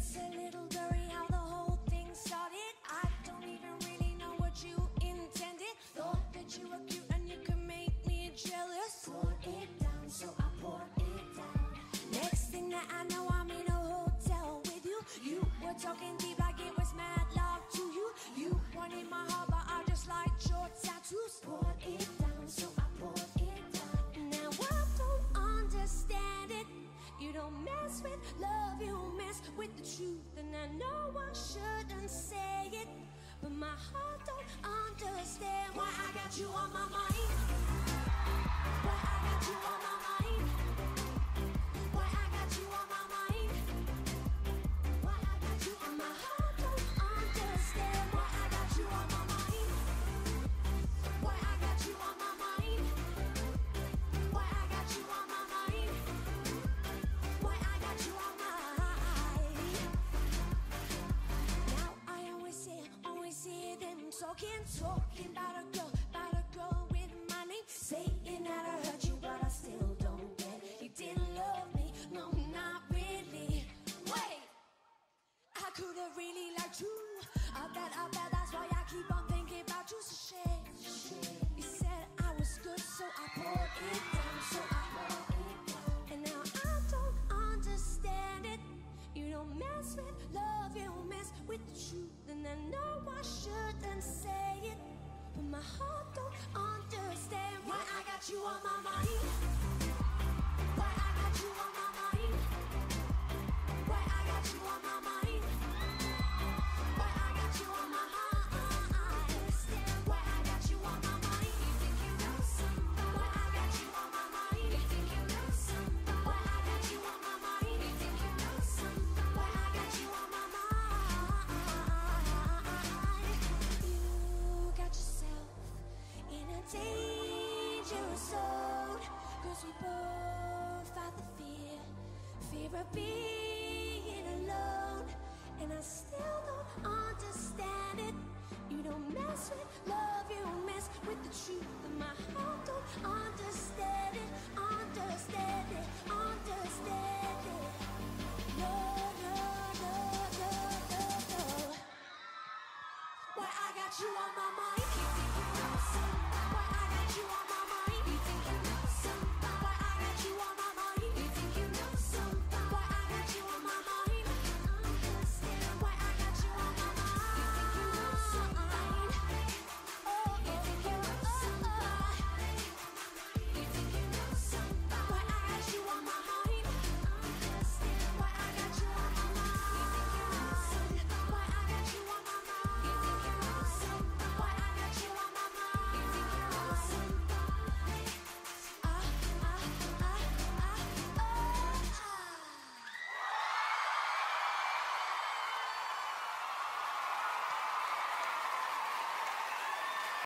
It's a little dirty how the whole thing started. I don't even really know what you intended. Thought that you were cute and you could make me jealous. Pour it down, so I pour it down. Next thing that I know, I'm in a hotel with you. You were talking deep like it was mad love to you. You wanted my don't mess with love, you mess with the truth. And I know I shouldn't say it, but my heart don't understand why I got you on my mind. Why I got you on my talking, talking about a girl, about a girl with my name. Saying that I hurt you, but I still don't get. You didn't love me, no, not really. Wait, I could have really liked you. I bet, I bet. you sold Cause we both fight the fear Fear of being alone. And I still don't understand it. You don't mess with love You mess with the truth. And my heart don't understand it Understand it Understand it. No, no, no, no, no, no. Why I got you on my mind.